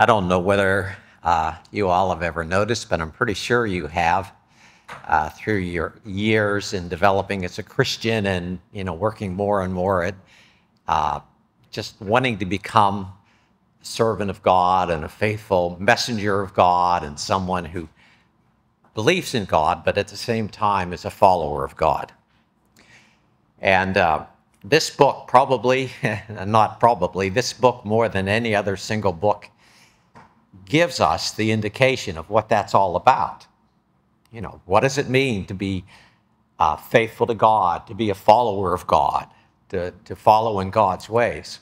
I don't know whether uh, you all have ever noticed, but I'm pretty sure you have uh, through your years in developing as a Christian and you know working more and more at uh, just wanting to become a servant of God and a faithful messenger of God and someone who believes in God, but at the same time is a follower of God. And uh, this book, probably, not probably, this book more than any other single book gives us the indication of what that's all about. You know, what does it mean to be uh, faithful to God, to be a follower of God, to, to follow in God's ways?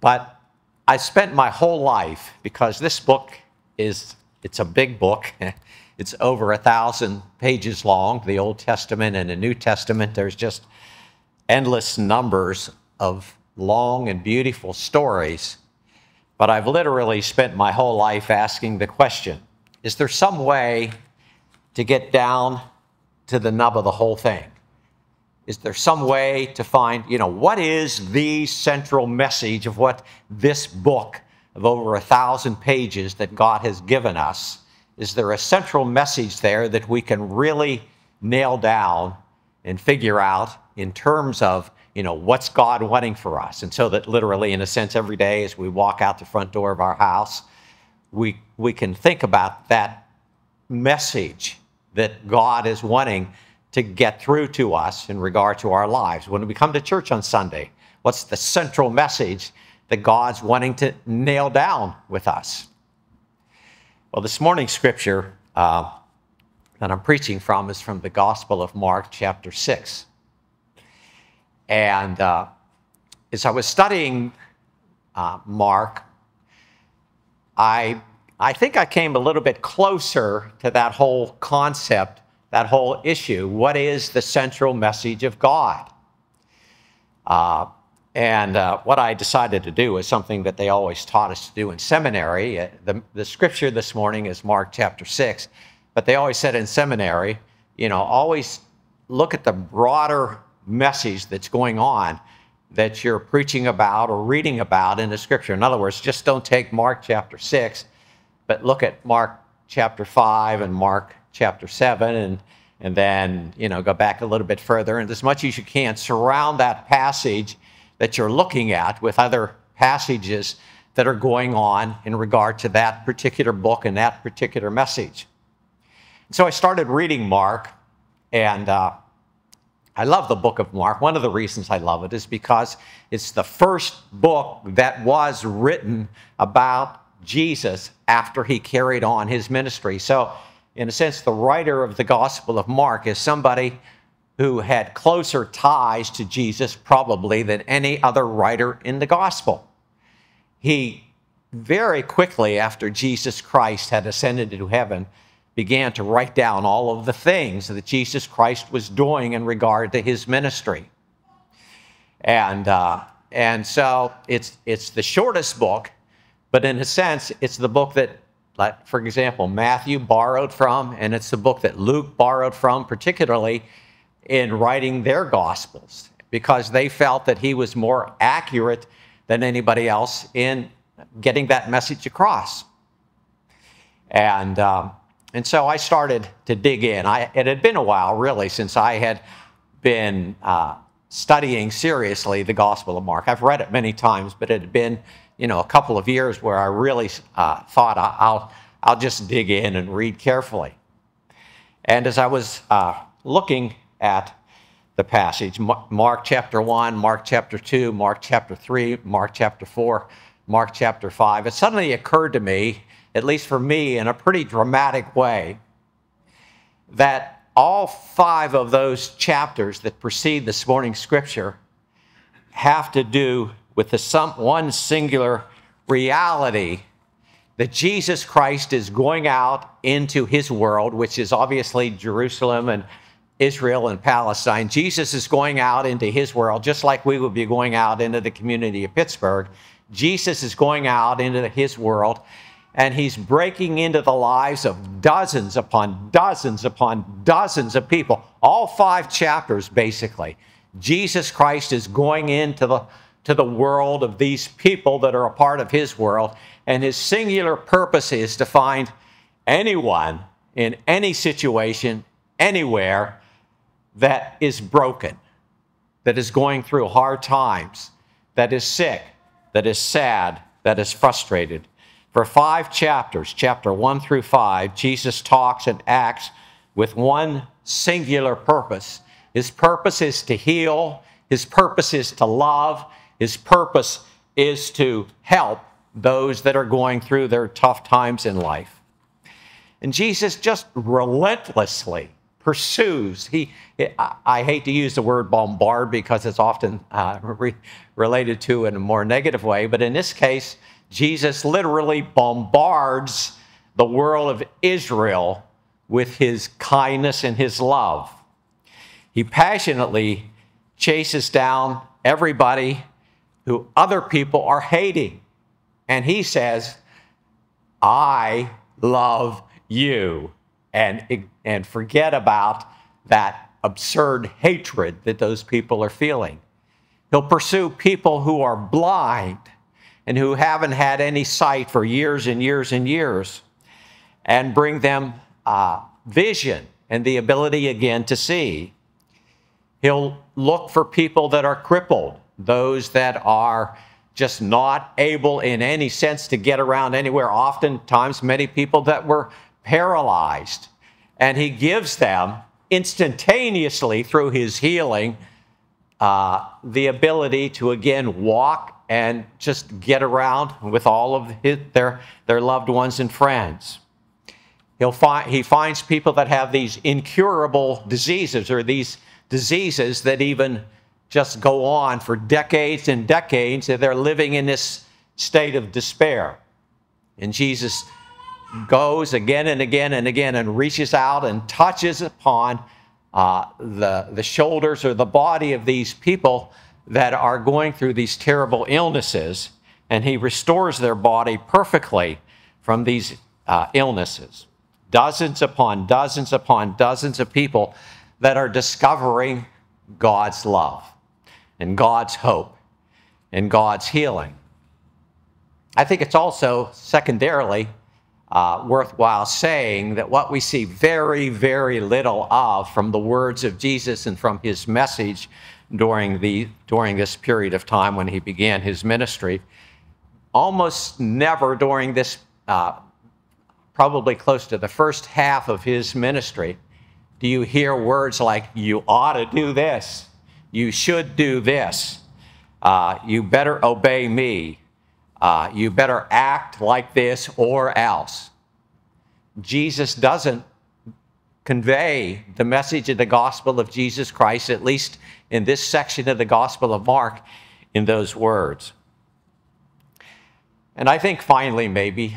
But I spent my whole life, because this book is, it's a big book. it's over a thousand pages long, the Old Testament and the New Testament. There's just endless numbers of long and beautiful stories but I've literally spent my whole life asking the question is there some way to get down to the nub of the whole thing? Is there some way to find, you know, what is the central message of what this book of over a thousand pages that God has given us? Is there a central message there that we can really nail down and figure out in terms of you know, what's God wanting for us? And so that literally, in a sense, every day as we walk out the front door of our house, we, we can think about that message that God is wanting to get through to us in regard to our lives. When we come to church on Sunday, what's the central message that God's wanting to nail down with us? Well, this morning's scripture uh, that I'm preaching from is from the Gospel of Mark, chapter 6. And uh, as I was studying uh, Mark, I, I think I came a little bit closer to that whole concept, that whole issue. What is the central message of God? Uh, and uh, what I decided to do is something that they always taught us to do in seminary. Uh, the, the scripture this morning is Mark chapter 6, but they always said in seminary, you know, always look at the broader message that's going on that you're preaching about or reading about in the scripture. In other words, just don't take Mark chapter 6, but look at Mark chapter 5 and Mark chapter 7 and and then, you know, go back a little bit further and as much as you can surround that passage that you're looking at with other passages that are going on in regard to that particular book and that particular message. So I started reading Mark and uh, I love the book of Mark. One of the reasons I love it is because it's the first book that was written about Jesus after he carried on his ministry. So, in a sense, the writer of the Gospel of Mark is somebody who had closer ties to Jesus probably than any other writer in the Gospel. He very quickly after Jesus Christ had ascended into heaven began to write down all of the things that Jesus Christ was doing in regard to his ministry. And, uh, and so it's, it's the shortest book, but in a sense, it's the book that, like, for example, Matthew borrowed from, and it's the book that Luke borrowed from, particularly in writing their Gospels, because they felt that he was more accurate than anybody else in getting that message across. And um, and so I started to dig in. I, it had been a while, really, since I had been uh, studying seriously the Gospel of Mark. I've read it many times, but it had been, you know, a couple of years where I really uh, thought I'll, I'll just dig in and read carefully. And as I was uh, looking at the passage, Mark chapter 1, Mark chapter 2, Mark chapter 3, Mark chapter 4, Mark chapter 5, it suddenly occurred to me at least for me, in a pretty dramatic way, that all five of those chapters that precede this morning's scripture have to do with the some, one singular reality that Jesus Christ is going out into his world, which is obviously Jerusalem and Israel and Palestine. Jesus is going out into his world, just like we would be going out into the community of Pittsburgh. Jesus is going out into his world, and he's breaking into the lives of dozens upon dozens upon dozens of people. All five chapters, basically. Jesus Christ is going into the to the world of these people that are a part of his world. And his singular purpose is to find anyone in any situation, anywhere, that is broken, that is going through hard times, that is sick, that is sad, that is frustrated. For five chapters, chapter one through five, Jesus talks and acts with one singular purpose. His purpose is to heal, his purpose is to love, his purpose is to help those that are going through their tough times in life. And Jesus just relentlessly pursues. He, I hate to use the word bombard because it's often uh, re- related to in a more negative way, but in this case, Jesus literally bombards the world of Israel with his kindness and his love. He passionately chases down everybody who other people are hating. And he says, I love you. And, and forget about that absurd hatred that those people are feeling. He'll pursue people who are blind and who haven't had any sight for years and years and years and bring them uh, vision and the ability again to see. He'll look for people that are crippled, those that are just not able in any sense to get around anywhere. Oftentimes, many people that were paralyzed. And he gives them instantaneously through his healing uh, the ability to again walk and just get around with all of his, their, their loved ones and friends. He'll find, he finds people that have these incurable diseases or these diseases that even just go on for decades and decades, and they're living in this state of despair. And Jesus goes again and again and again and reaches out and touches upon uh, the, the shoulders or the body of these people that are going through these terrible illnesses, and he restores their body perfectly from these uh, illnesses dozens upon dozens upon dozens of people that are discovering God's love and God's hope and God's healing. I think it's also secondarily uh, worthwhile saying that what we see very, very little of from the words of Jesus and from his message during, the, during this period of time when he began his ministry, almost never during this uh, probably close to the first half of his ministry, do you hear words like, you ought to do this, you should do this, uh, you better obey me, uh, you better act like this or else. Jesus doesn't convey the message of the gospel of Jesus Christ, at least in this section of the gospel of Mark, in those words. And I think finally, maybe,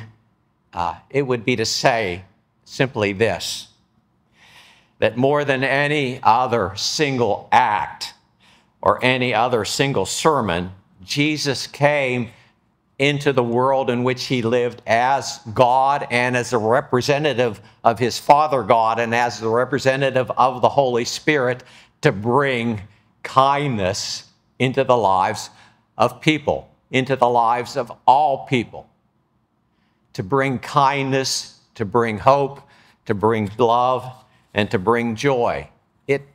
uh, it would be to say simply this that more than any other single act or any other single sermon, Jesus came into the world in which he lived as God and as a representative of his Father God and as the representative of the Holy Spirit to bring kindness into the lives of people, into the lives of all people to bring kindness, to bring hope, to bring love, and to bring joy. It,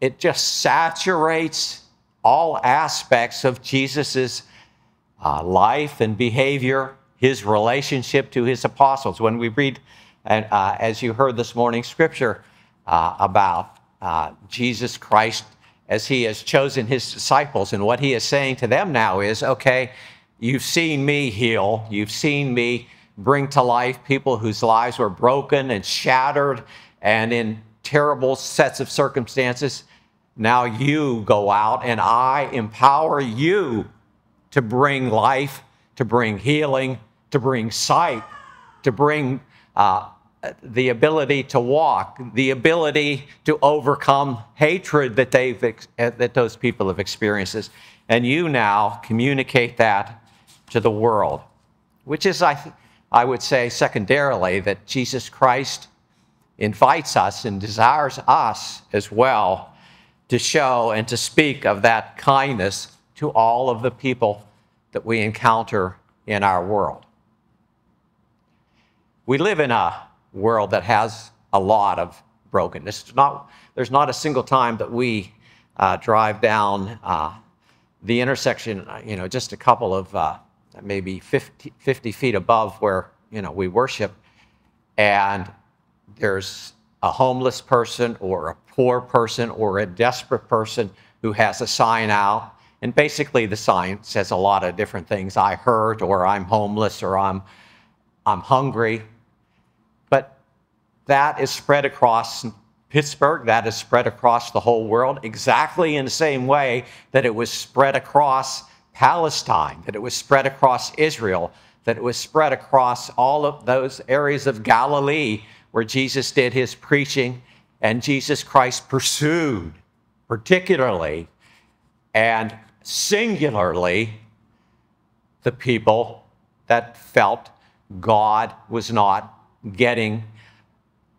it just saturates all aspects of Jesus' uh, life and behavior, his relationship to his apostles. When we read, uh, as you heard this morning, scripture uh, about uh, Jesus Christ as he has chosen his disciples, and what he is saying to them now is okay, you've seen me heal, you've seen me bring to life people whose lives were broken and shattered and in terrible sets of circumstances. Now you go out and I empower you to bring life, to bring healing, to bring sight, to bring uh, the ability to walk, the ability to overcome hatred that they've that those people have experienced. And you now communicate that to the world, which is, I I would say, secondarily, that Jesus Christ invites us and desires us as well to show and to speak of that kindness to all of the people that we encounter in our world. We live in a world that has a lot of brokenness. Not, there's not a single time that we uh, drive down uh, the intersection, you know, just a couple of uh, maybe 50, 50 feet above where, you know, we worship, and there's a homeless person or a poor person or a desperate person who has a sign out. And basically, the sign says a lot of different things. I hurt, or I'm homeless, or I'm, I'm hungry. But that is spread across Pittsburgh, that is spread across the whole world, exactly in the same way that it was spread across Palestine, that it was spread across Israel, that it was spread across all of those areas of Galilee where Jesus did his preaching and Jesus Christ pursued, particularly. And singularly, the people that felt God was not getting,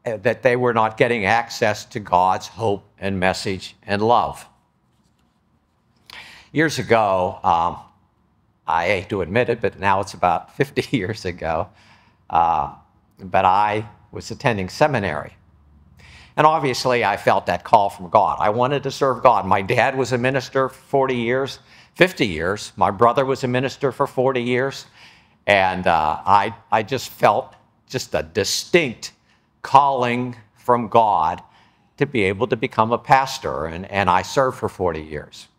that they were not getting access to God's hope and message and love. Years ago, um, I hate to admit it, but now it's about 50 years ago, uh, but I was attending seminary. And obviously, I felt that call from God. I wanted to serve God. My dad was a minister for 40 years, 50 years. My brother was a minister for 40 years. And uh, I, I just felt just a distinct calling from God to be able to become a pastor. And, and I served for 40 years.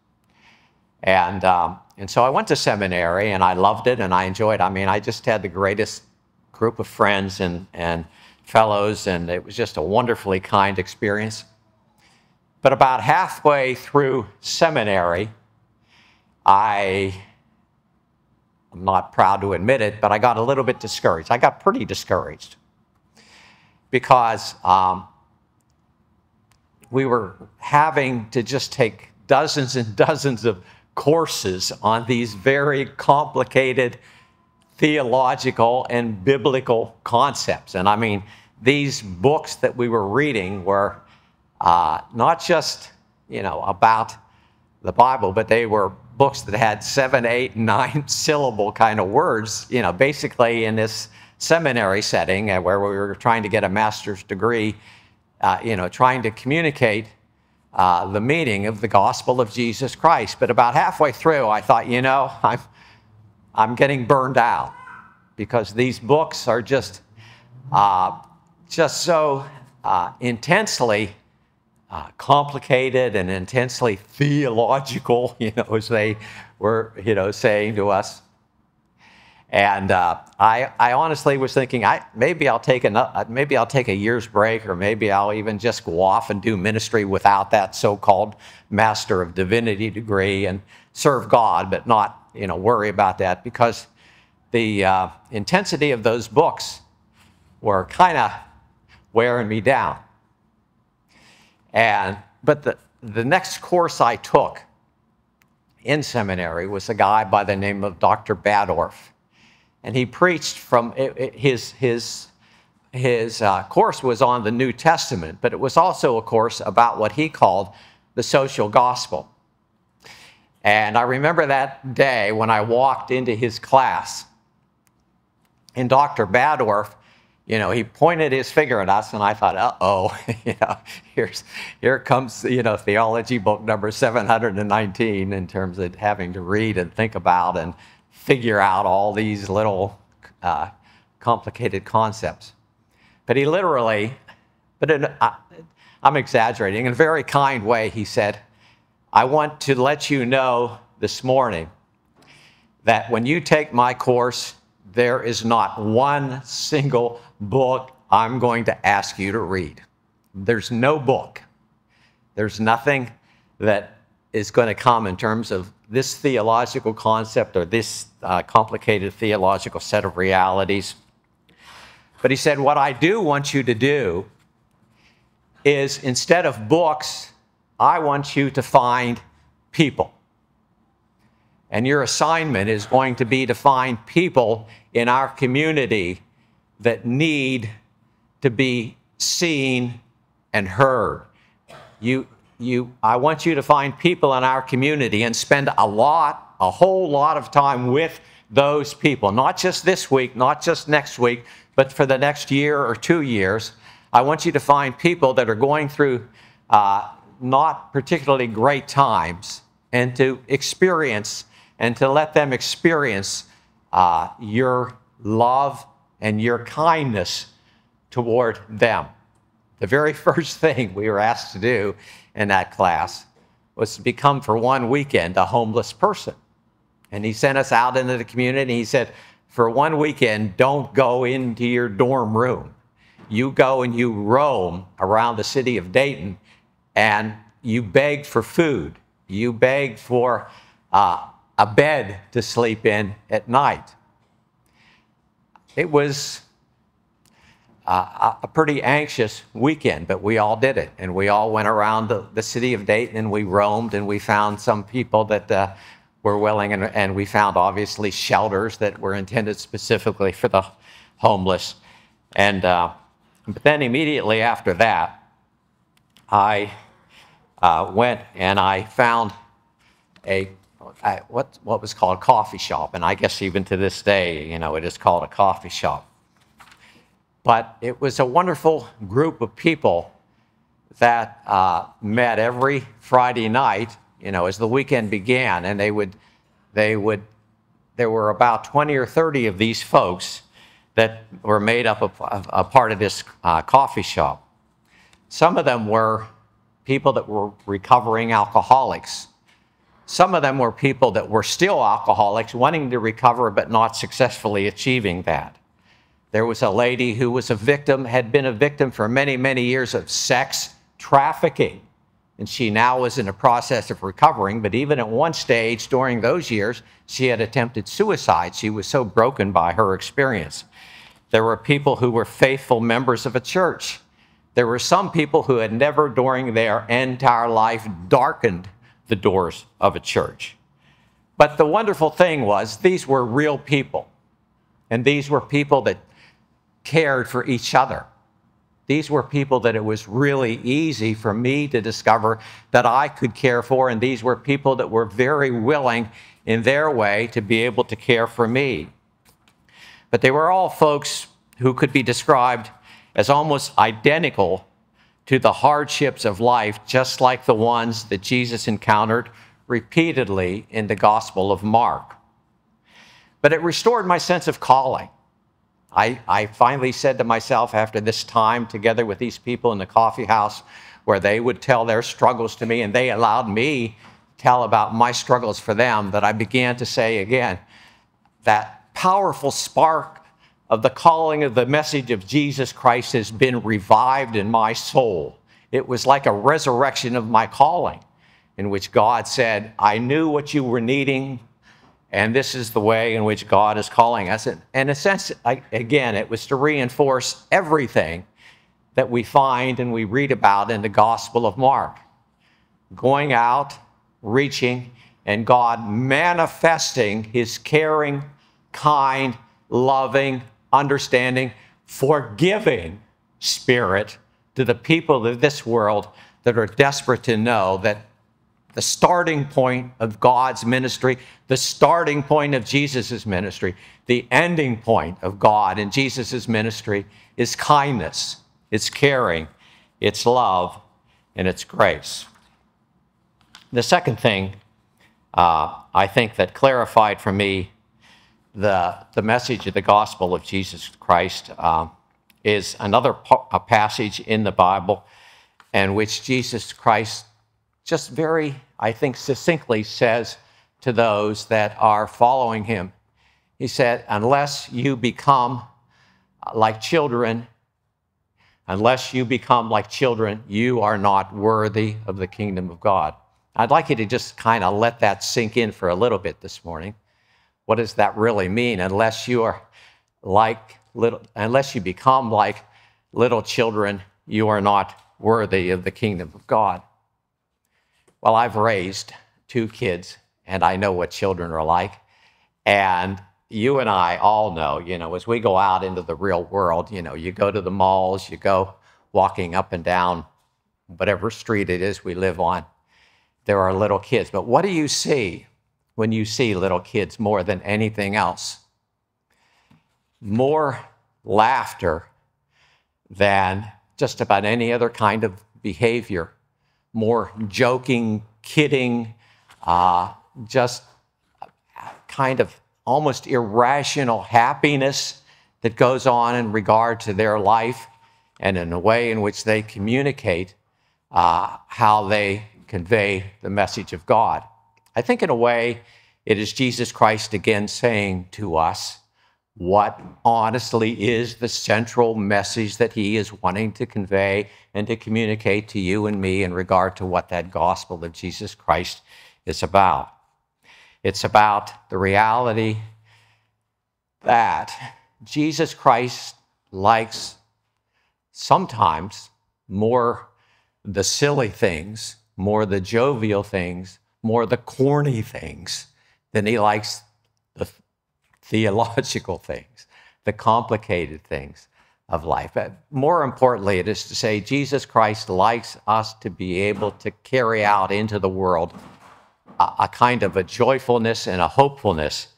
And, um, and so I went to seminary and I loved it and I enjoyed it. I mean, I just had the greatest group of friends and, and fellows, and it was just a wonderfully kind experience. But about halfway through seminary, I, I'm not proud to admit it, but I got a little bit discouraged. I got pretty discouraged because um, we were having to just take dozens and dozens of courses on these very complicated theological and biblical concepts. And I mean, these books that we were reading were uh, not just, you know, about the Bible, but they were books that had seven, eight, nine syllable kind of words, you know, basically in this seminary setting uh, where we were trying to get a master's degree, uh, you know, trying to communicate uh, the meaning of the gospel of Jesus Christ. But about halfway through, I thought, you know, I'm, I'm getting burned out because these books are just uh, just so uh, intensely uh, complicated and intensely theological, you know, as they were, you know, saying to us. And uh, I, I honestly was thinking, I, maybe I'll take a, uh, maybe I'll take a year's break, or maybe I'll even just go off and do ministry without that so-called Master of Divinity degree and serve God, but not, you know, worry about that because the uh, intensity of those books were kind of wearing me down. And, but the, the next course I took in seminary was a guy by the name of Dr. Badorf. And he preached from his, his, his uh, course was on the New Testament, but it was also a course about what he called the social gospel. And I remember that day when I walked into his class. And Dr. Badorf you know, he pointed his finger at us, and I thought, uh-oh, you know, here's, here comes, you know, theology book number 719 in terms of having to read and think about and figure out all these little uh, complicated concepts. But he literally, but in, uh, I'm exaggerating, in a very kind way, he said, I want to let you know this morning that when you take my course, there is not one single book I'm going to ask you to read. There's no book. There's nothing that is going to come in terms of this theological concept or this uh, complicated theological set of realities. But he said, What I do want you to do is instead of books, I want you to find people. And your assignment is going to be to find people in our community that need to be seen and heard. You, you, I want you to find people in our community and spend a lot, a whole lot of time with those people, not just this week, not just next week, but for the next year or two years. I want you to find people that are going through uh, not particularly great times and to experience and to let them experience uh, your love and your kindness toward them. The very first thing we were asked to do in that class was to become for one weekend a homeless person. And he sent us out into the community he said, for one weekend, don't go into your dorm room. You go and you roam around the city of Dayton and you beg for food. You beg for uh, a bed to sleep in at night. It was uh, a pretty anxious weekend, but we all did it. And we all went around the, the city of Dayton and we roamed and we found some people that uh, were willing, and, and we found obviously shelters that were intended specifically for the homeless. And uh, but then immediately after that, I uh, went and I found a what what was called a coffee shop, and I guess even to this day, you know, it is called a coffee shop. But it was a wonderful group of people that uh, met every Friday night, you know, as the weekend began, and they would, they would, there were about 20 or 30 of these folks that were made up of, of a part of this uh, coffee shop. Some of them were people that were recovering alcoholics. Some of them were people that were still alcoholics, wanting to recover but not successfully achieving that. There was a lady who was a victim, had been a victim for many, many years of sex trafficking. And she now was in a process of recovering. But even at one stage during those years, she had attempted suicide. She was so broken by her experience. There were people who were faithful members of a church. There were some people who had never, during their entire life, darkened the doors of a church. But the wonderful thing was, these were real people. And these were people that cared for each other. These were people that it was really easy for me to discover that I could care for, and these were people that were very willing in their way to be able to care for me. But they were all folks who could be described as almost identical to the hardships of life, just like the ones that Jesus encountered repeatedly in the Gospel of Mark. But it restored my sense of calling. I, I finally said to myself after this time together with these people in the coffee house where they would tell their struggles to me and they allowed me to tell about my struggles for them that I began to say again that powerful spark of the calling of the message of Jesus Christ has been revived in my soul. It was like a resurrection of my calling in which God said, I knew what you were needing and this is the way in which God is calling us. And in a sense, again, it was to reinforce everything that we find and we read about in the Gospel of Mark. Going out, reaching, and God manifesting his caring, kind, loving, understanding, forgiving spirit to the people of this world that are desperate to know that the starting point of God's ministry, the starting point of Jesus' ministry, the ending point of God and Jesus' ministry is kindness, it's caring, it's love, and it's grace. The second thing uh, I think that clarified for me the, the message of the gospel of Jesus Christ uh, is another a passage in the Bible in which Jesus Christ just very, I think, succinctly says to those that are following him, he said, unless you become like children, unless you become like children, you are not worthy of the kingdom of God. I'd like you to just kind of let that sink in for a little bit this morning. What does that really mean? Unless you are like little, unless you become like little children, you are not worthy of the kingdom of God. Well, I've raised two kids and I know what children are like. And you and I all know, you know, as we go out into the real world, you know, you go to the malls, you go walking up and down whatever street it is we live on, there are little kids. But what do you see when you see little kids more than anything else? More laughter than just about any other kind of behavior, more joking, kidding, uh, just kind of almost irrational happiness that goes on in regard to their life and in the way in which they communicate uh, how they convey the message of God. I think, in a way, it is Jesus Christ again saying to us what honestly is the central message that he is wanting to convey and to communicate to you and me in regard to what that gospel of Jesus Christ is about. It's about the reality that Jesus Christ likes sometimes more the silly things, more the jovial things, more the corny things than he likes the theological things, the complicated things of life. But more importantly, it is to say Jesus Christ likes us to be able to carry out into the world a, a kind of a joyfulness and a hopefulness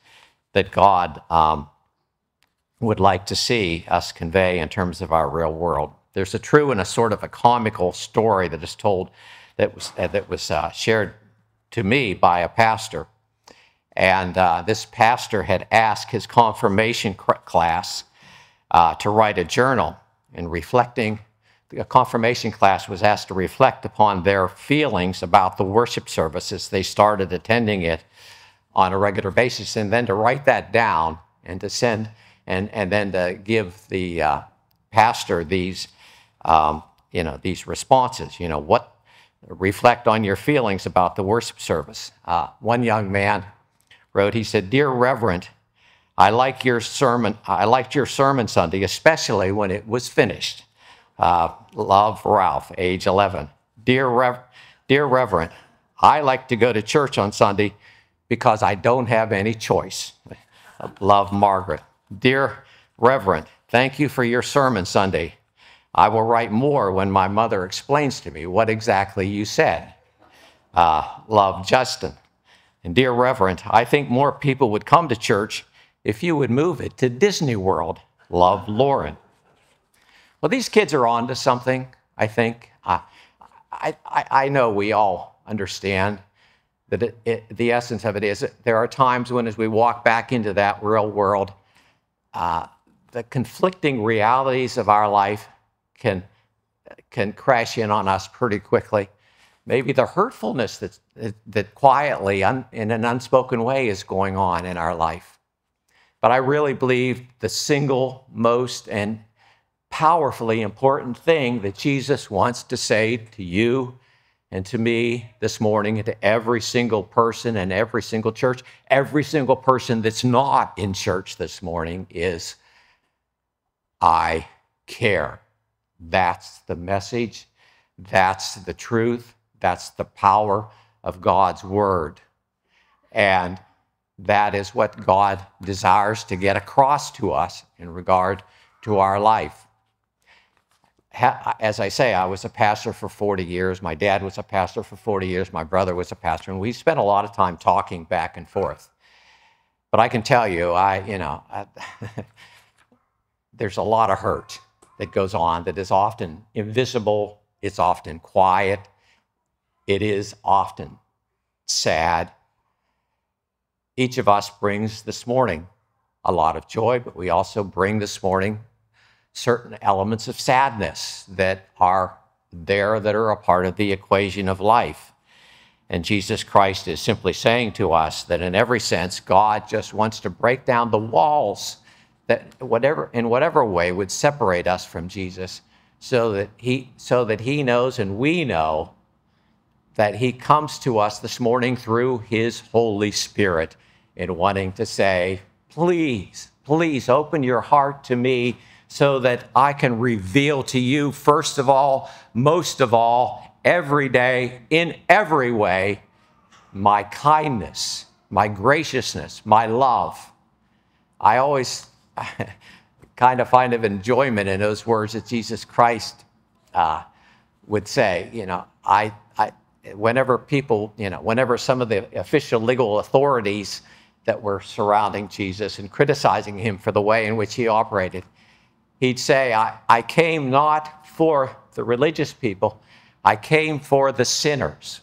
that God um, would like to see us convey in terms of our real world. There's a true and a sort of a comical story that is told that was, uh, that was uh, shared to me by a pastor. And uh, this pastor had asked his confirmation class uh, to write a journal and reflecting. The confirmation class was asked to reflect upon their feelings about the worship services. They started attending it on a regular basis and then to write that down and to send and, and then to give the uh, pastor these, um, you know, these responses. You know, what reflect on your feelings about the worship service. Uh, one young man wrote, he said, "Dear Reverend, I like your sermon. I liked your sermon Sunday, especially when it was finished. Uh, love, Ralph, age 11. Dear, Rev- Dear Reverend, I like to go to church on Sunday because I don't have any choice. Love, Margaret. Dear Reverend, thank you for your sermon Sunday. I will write more when my mother explains to me what exactly you said. Uh, love, Justin. And dear Reverend, I think more people would come to church if you would move it to Disney World. Love, Lauren. Well, these kids are on to something, I think. Uh, I, I, I know we all understand that it, it, the essence of it is that there are times when, as we walk back into that real world, uh, the conflicting realities of our life can, can crash in on us pretty quickly. Maybe the hurtfulness that, that quietly, un, in an unspoken way, is going on in our life. But I really believe the single most and powerfully important thing that Jesus wants to say to you and to me this morning and to every single person and every single church, every single person that's not in church this morning is I care. That's the message. That's the truth. That's the power of God's word. And that is what God desires to get across to us in regard to our life as I say, I was a pastor for 40 years. My dad was a pastor for 40 years. My brother was a pastor, and we spent a lot of time talking back and forth. But I can tell you, I, you know, I, there's a lot of hurt that goes on that is often invisible. It's often quiet. It is often sad. Each of us brings this morning a lot of joy, but we also bring this morning certain elements of sadness that are there that are a part of the equation of life. And Jesus Christ is simply saying to us that in every sense, God just wants to break down the walls that whatever in whatever way would separate us from Jesus so that he so that he knows and we know that he comes to us this morning through his Holy Spirit in wanting to say, please, please open your heart to me so that I can reveal to you, first of all, most of all, every day, in every way, my kindness, my graciousness, my love. I always kind of find of enjoyment in those words that Jesus Christ uh, would say, you know, I, I, whenever people, you know, whenever some of the official legal authorities that were surrounding Jesus and criticizing him for the way in which he operated, he'd say, I, I came not for the religious people, I came for the sinners.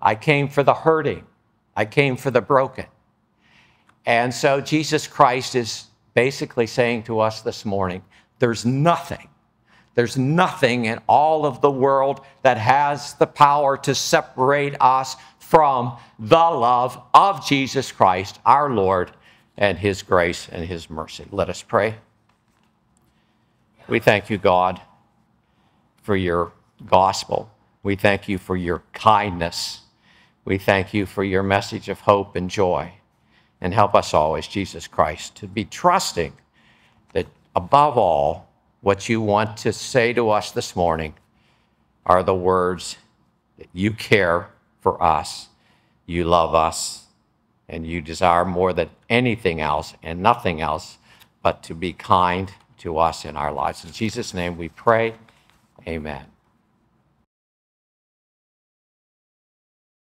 I came for the hurting. I came for the broken. And so Jesus Christ is basically saying to us this morning there's nothing, there's nothing in all of the world that has the power to separate us from the love of Jesus Christ, our Lord, and his grace and his mercy. Let us pray. We thank you, God, for your gospel. We thank you for your kindness. We thank you for your message of hope and joy. And help us always, Jesus Christ, to be trusting that above all, what you want to say to us this morning are the words that you care for us, you love us, and you desire more than anything else and nothing else but to be kind to us in our lives. In Jesus' name we pray. Amen.